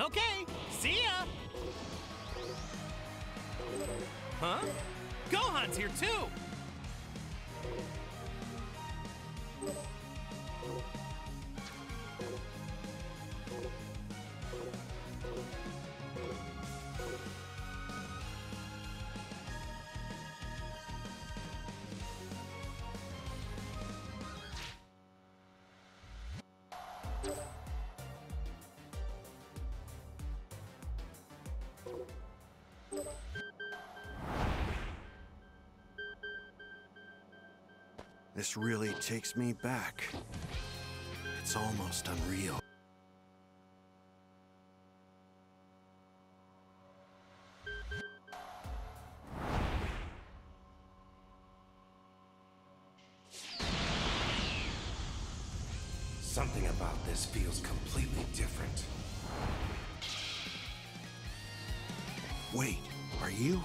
Okay, see ya! Huh? Gohan's here too! Takes me back. It's almost unreal. Something about this feels completely different. Wait, are you?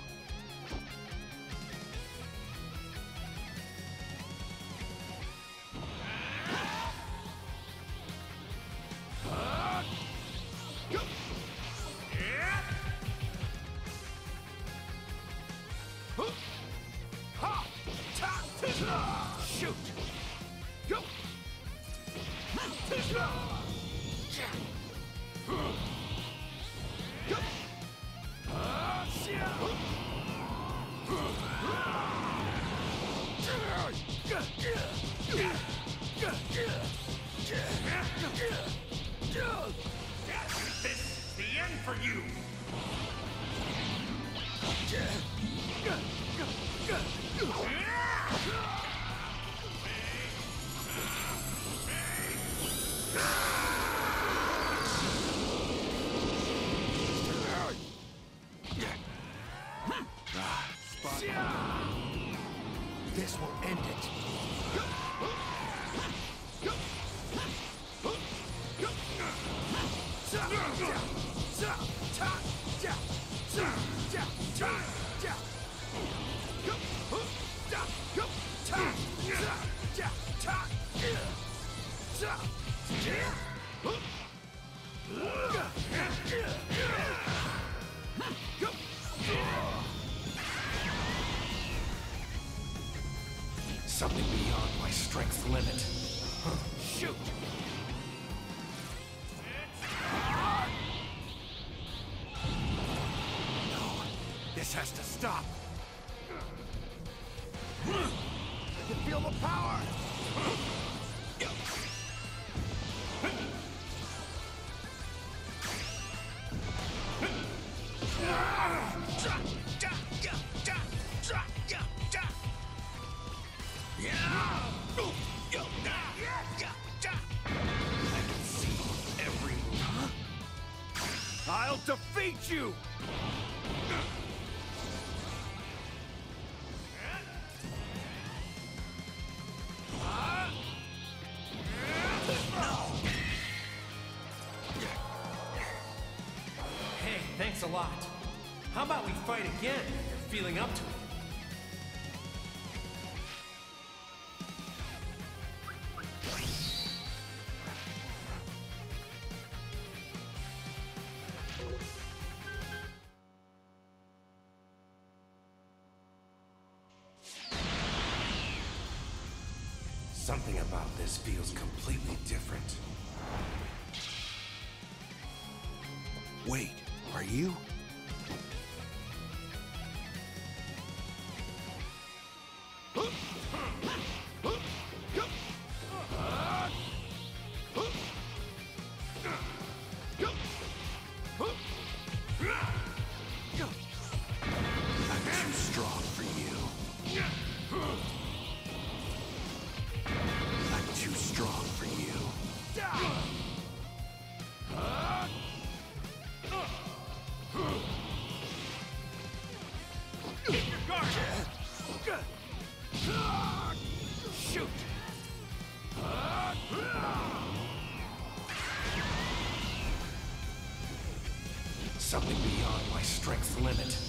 This will end it. Defeat you. Something about this feels completely different. Limit.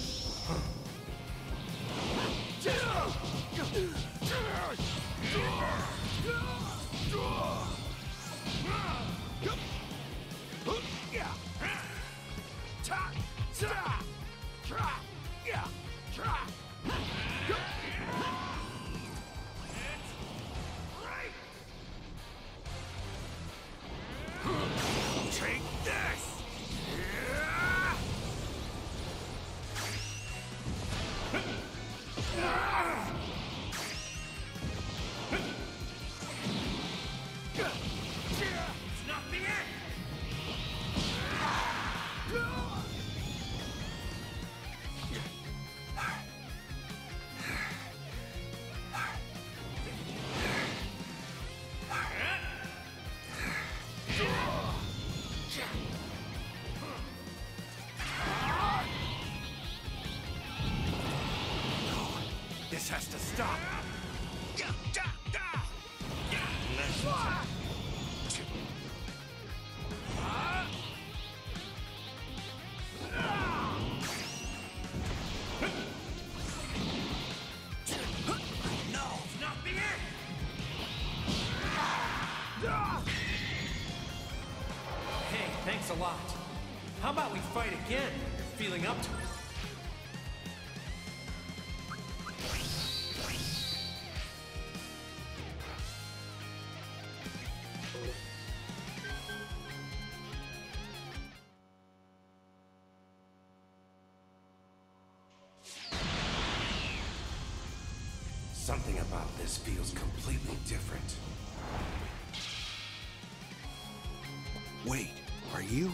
Up to. Something about this feels completely different. Wait, are you?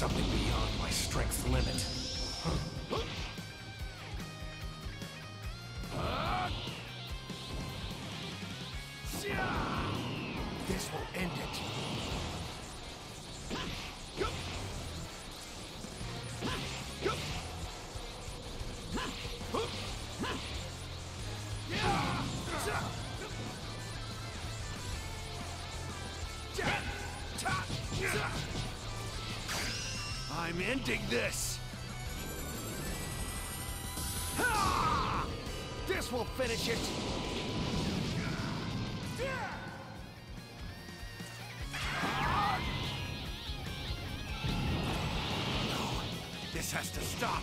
Something beyond my strength's limit. I'm this! Ha! This will finish it! This has to stop!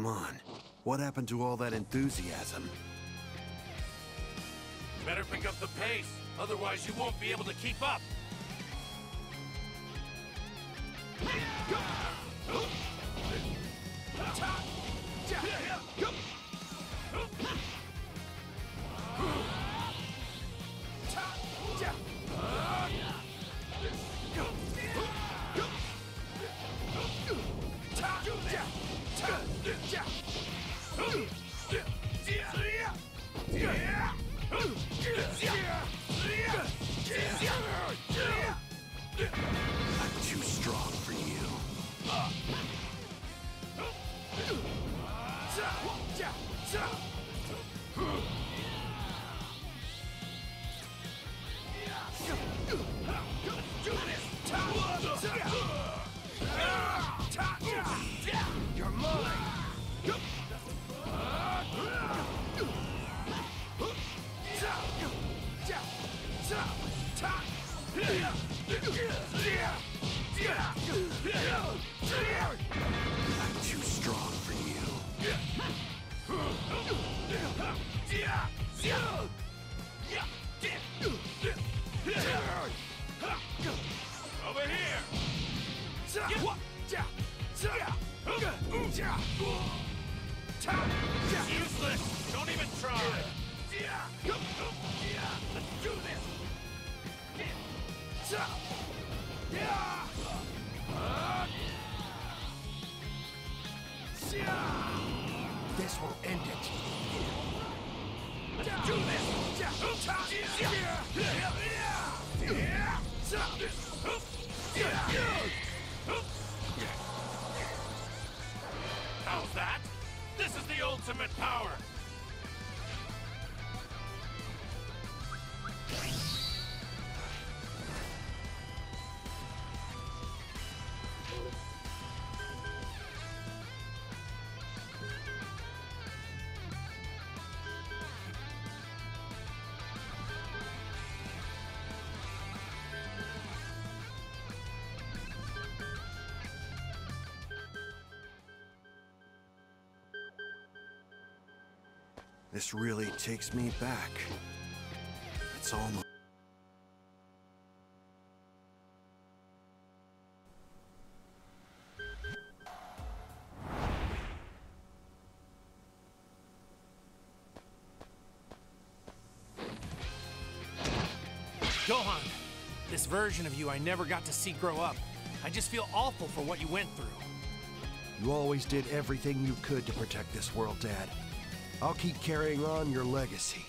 Come on. What happened to all that enthusiasm? Better pick up the pace, otherwise you won't be able to keep up. This really takes me back. It's almost... Gohan, this version of you I never got to see grow up. I just feel awful for what you went through. You always did everything you could to protect this world, Dad. I'll keep carrying on your legacy.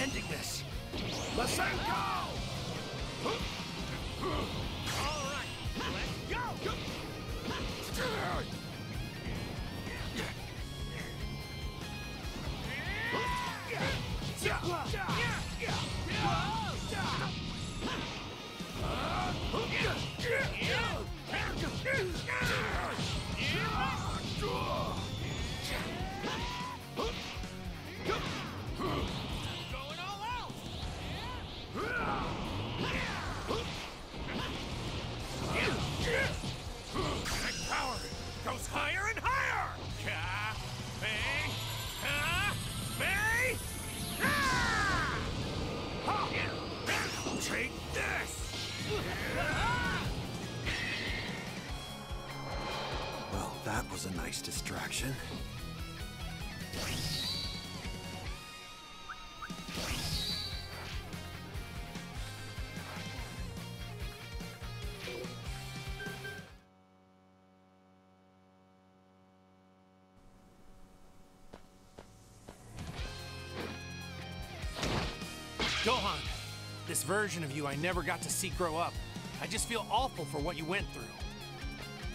Ending this. Masenko! All right, let's go! Gohan, this version of you I never got to see grow up. I just feel awful for what you went through.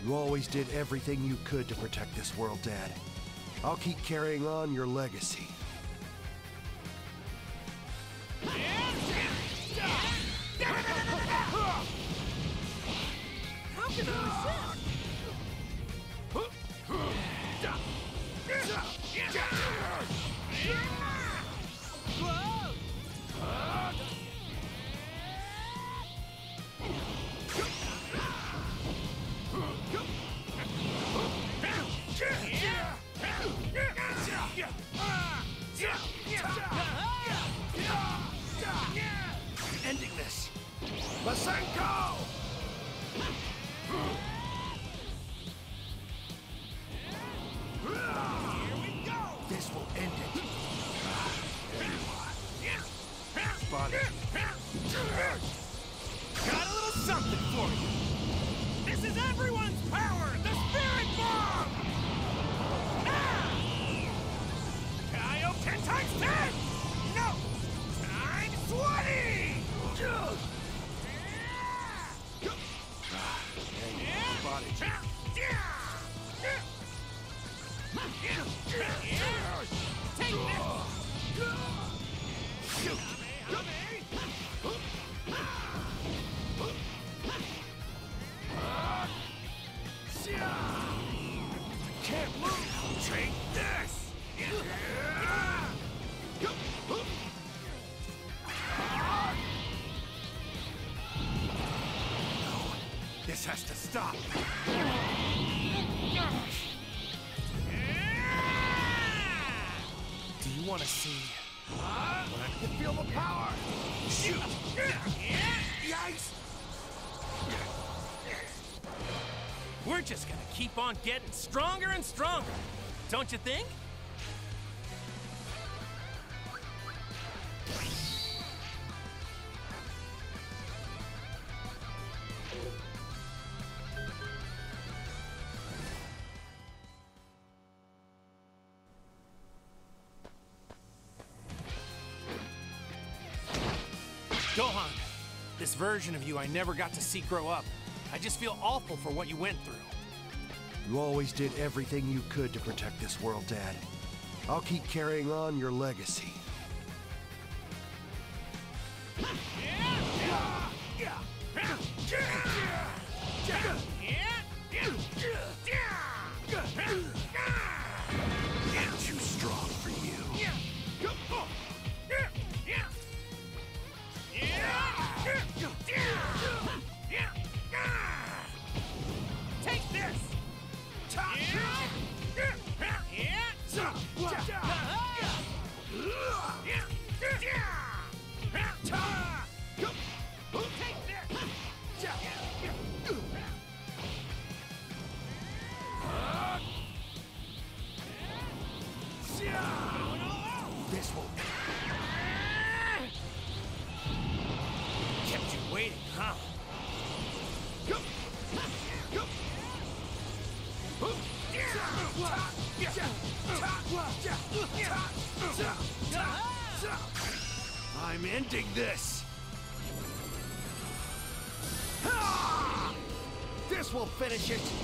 You always did everything you could to protect this world, Dad. I'll keep carrying on your legacy. Want to see? I can feel the power! Shoot! Yikes! We're just gonna keep on getting stronger and stronger, don't you think? Version of you I never got to see grow up. I just feel awful for what you went through. You always did everything you could to protect this world, Dad. I'll keep carrying on your legacy. Finish it!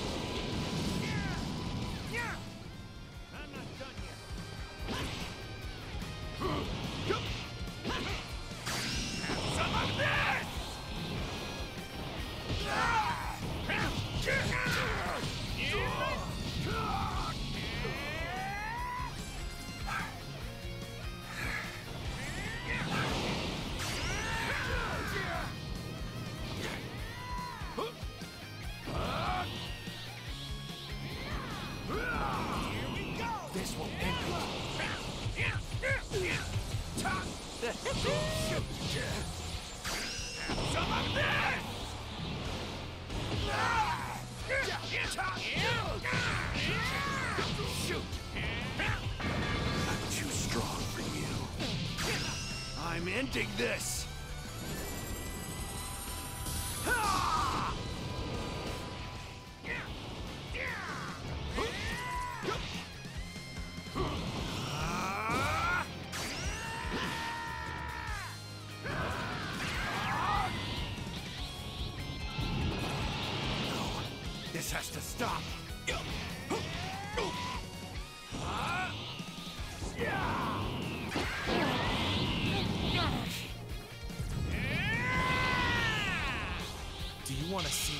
Do you want to see?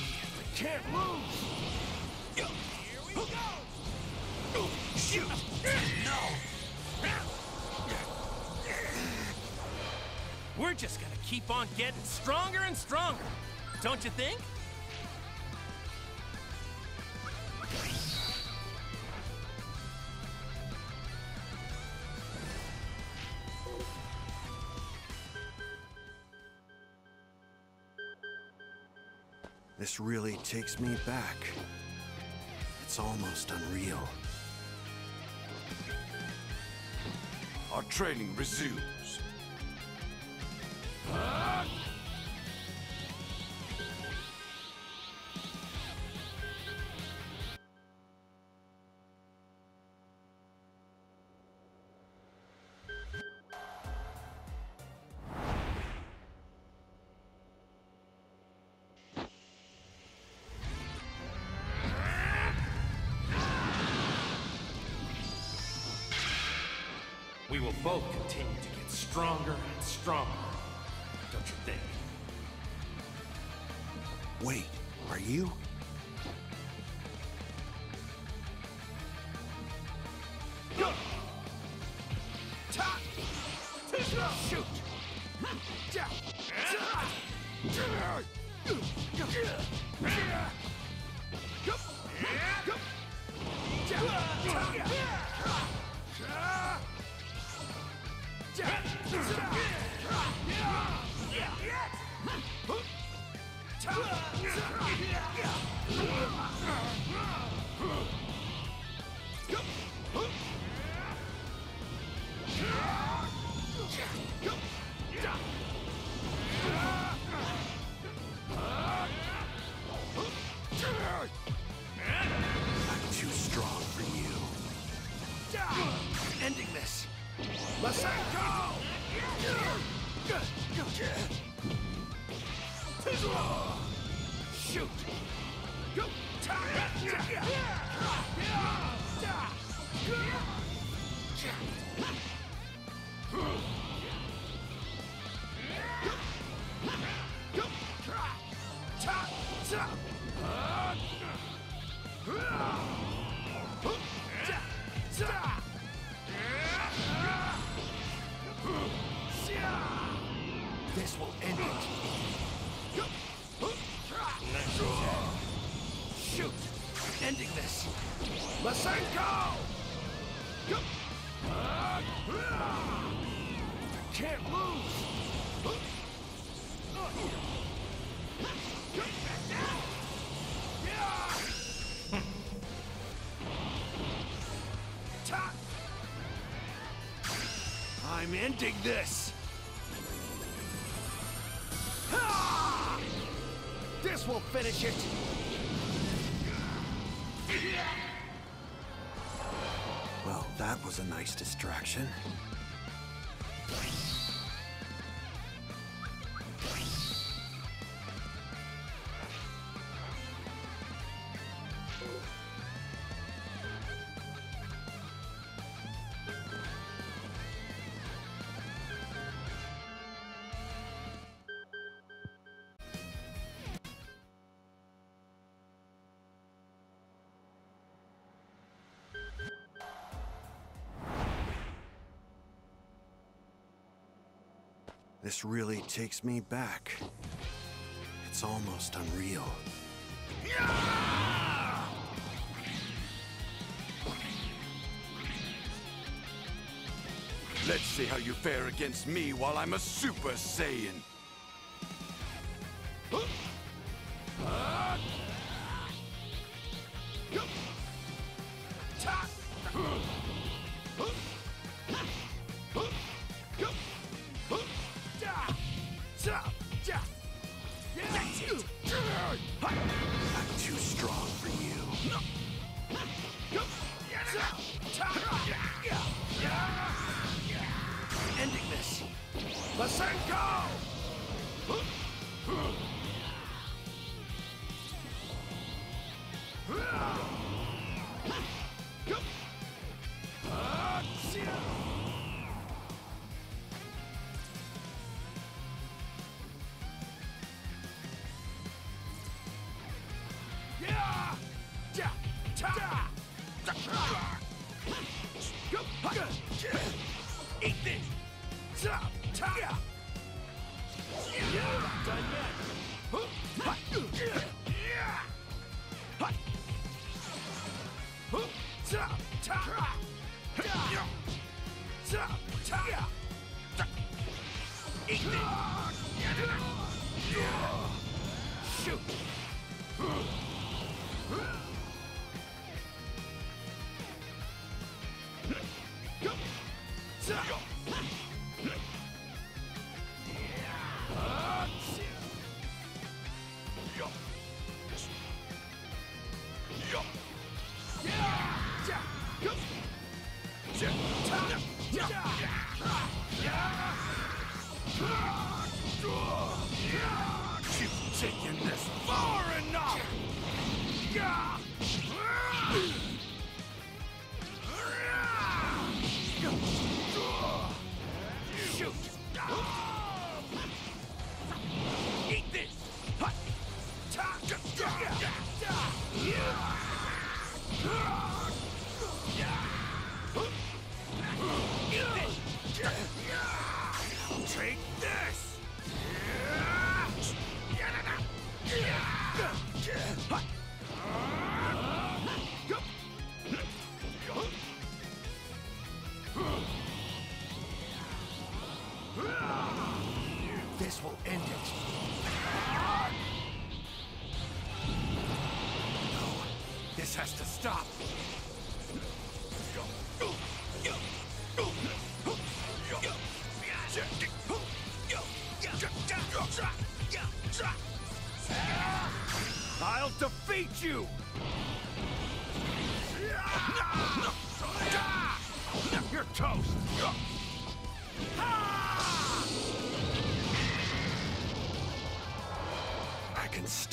Can't lose! Here we go! Shoot! No! We're just gonna keep on getting stronger and stronger, don't you think? Really takes me back. It's almost unreal. Our training resumes. We will both continue to get stronger and stronger, don't you think? Wait, are you? Ending this. Ha! This will finish it. Well, that was a nice distraction. Takes me back. It's almost unreal. Let's see how you fare against me while I'm a Super Saiyan. Take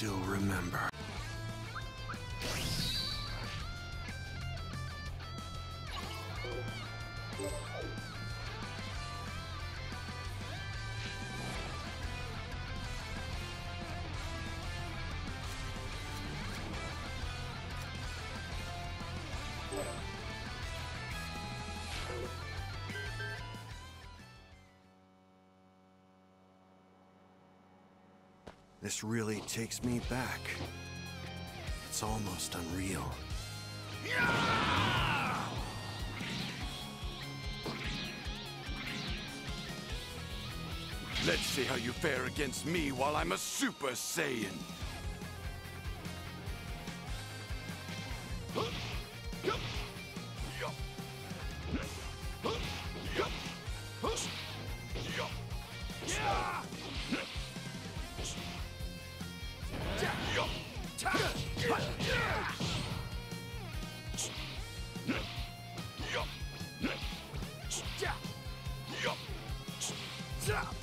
still remember. This really takes me back. It's almost unreal. Let's see how you fare against me while I'm a Super Saiyan. Is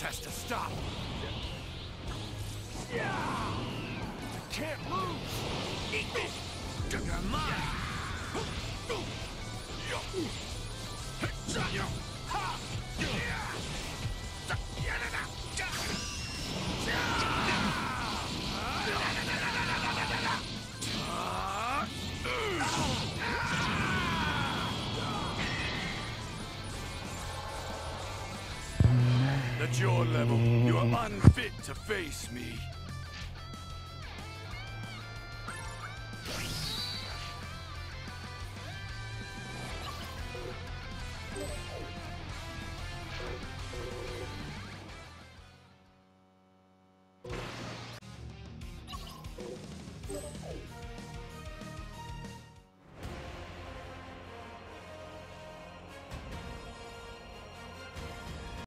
This has to stop. I can't lose! Eat this! You're! At your level, you are unfit to face me.